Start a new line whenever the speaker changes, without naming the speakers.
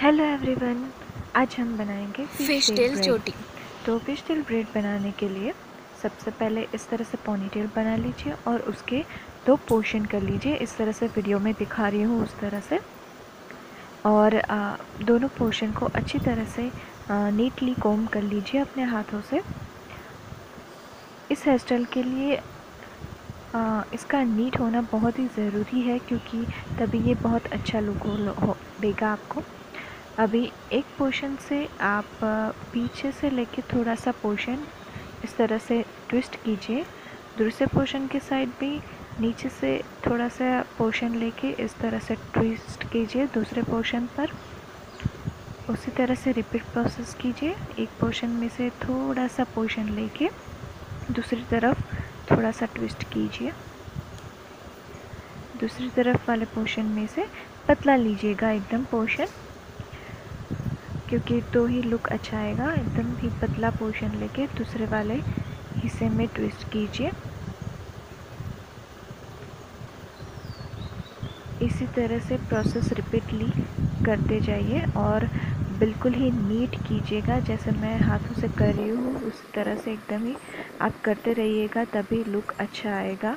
Hello everyone आज हम बनाएँगे
फ़िश टेल चोटी
तो फ़िश टेल ब्रेड बनाने के लिए सबसे पहले इस तरह से पोनी टेल बना लीजिए और उसके दो पोर्शन कर लीजिए। इस तरह से वीडियो में दिखा रही हूँ उस तरह से। और आ, दोनों पोर्शन को अच्छी तरह से नीटली कोम कर लीजिए अपने हाथों से। इस हेयर स्टाइल के लिए आ, इसका नीट होना बहुत ही ज़रूरी है क्योंकि तभी ये बहुत अच्छा लुक हो देगा आपको। अभी एक पोर्शन से आप पीछे से लेके थोड़ा सा पोर्शन इस तरह से ट्विस्ट कीजिए। दूसरे पोर्शन के साइड भी नीचे से थोड़ा सा पोर्शन लेके इस तरह से ट्विस्ट कीजिए दूसरे पोर्शन पर। उसी तरह से रिपीट प्रोसेस कीजिए। एक पोर्शन में से थोड़ा सा पोर्शन लेके दूसरी तरफ़ थोड़ा सा ट्विस्ट कीजिए। दूसरी तरफ़ वाले पोर्शन में से पतला लीजिएगा एकदम पोर्शन क्योंकि तो ही लुक अच्छा आएगा। एकदम ही पतला पोर्शन लेके दूसरे वाले हिस्से में ट्विस्ट कीजिए। इसी तरह से प्रोसेस रिपीटली करते जाइए और बिल्कुल ही नीट कीजिएगा। जैसे मैं हाथों से कर रही हूँ, उस तरह से एकदम ही आप करते रहिएगा, तभी लुक अच्छा आएगा।